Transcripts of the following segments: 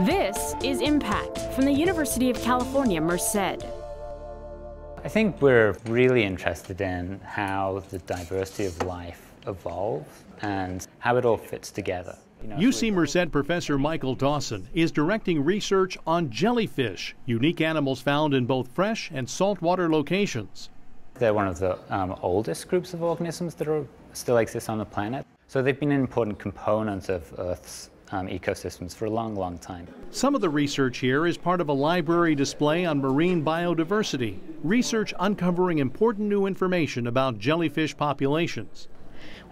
This is Impact from the University of California, Merced. I think we're really interested in how the diversity of life evolves and how it all fits together. You know, UC Merced professor Michael Dawson is directing research on jellyfish, unique animals found in both fresh and saltwater locations. They're one of the um, oldest groups of organisms that are, still exist on the planet. So they've been an important component of Earth's um, ecosystems for a long, long time. Some of the research here is part of a library display on marine biodiversity, research uncovering important new information about jellyfish populations.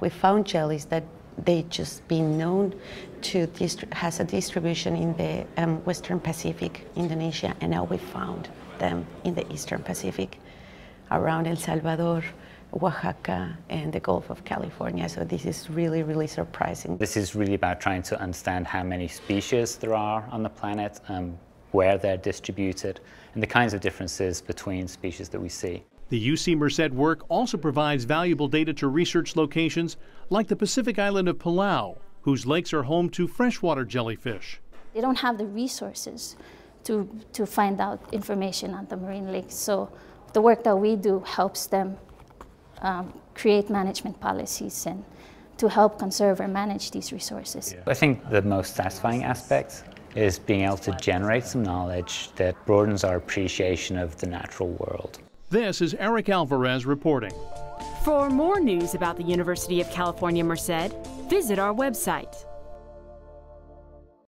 We found jellies that they just been known to has a distribution in the um, Western Pacific, Indonesia, and now we found them in the Eastern Pacific, around El Salvador, Oaxaca, and the Gulf of California. So this is really, really surprising. This is really about trying to understand how many species there are on the planet, um, where they're distributed, and the kinds of differences between species that we see. The UC Merced work also provides valuable data to research locations like the Pacific island of Palau, whose lakes are home to freshwater jellyfish. They don't have the resources to, to find out information on the marine lakes. So the work that we do helps them um, create management policies and to help conserve or manage these resources. I think the most satisfying aspect is being able to generate some knowledge that broadens our appreciation of the natural world. This is Eric Alvarez reporting. For more news about the University of California, Merced, visit our website